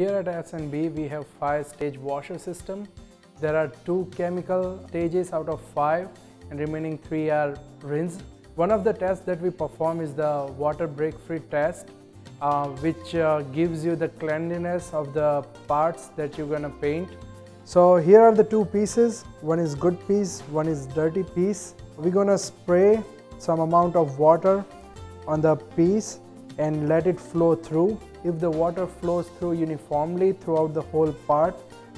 Here at S&B we have 5 stage washer system. There are 2 chemical stages out of 5 and remaining 3 are rinse. One of the tests that we perform is the water break free test uh, which uh, gives you the cleanliness of the parts that you're gonna paint. So here are the two pieces, one is good piece, one is dirty piece. We're gonna spray some amount of water on the piece and let it flow through. If the water flows through uniformly throughout the whole part,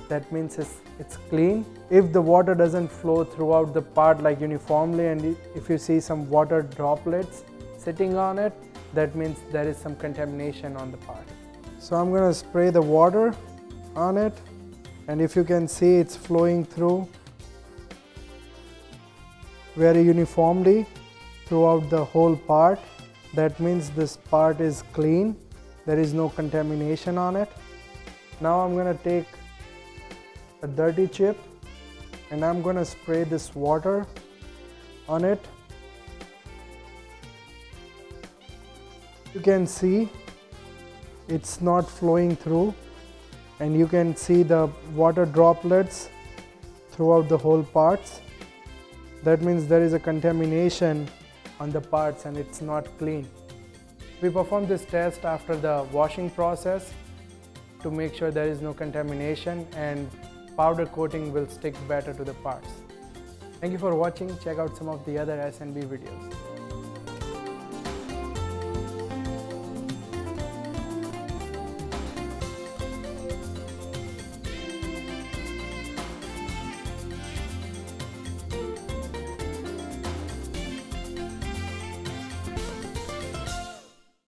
that means it's, it's clean. If the water doesn't flow throughout the part like uniformly and if you see some water droplets sitting on it, that means there is some contamination on the part. So I'm going to spray the water on it and if you can see it's flowing through very uniformly throughout the whole part. That means this part is clean. There is no contamination on it. Now I'm going to take a dirty chip and I'm going to spray this water on it you can see it's not flowing through and you can see the water droplets throughout the whole parts that means there is a contamination on the parts and it's not clean we perform this test after the washing process to make sure there is no contamination and powder coating will stick better to the parts. Thank you for watching. Check out some of the other S&B videos.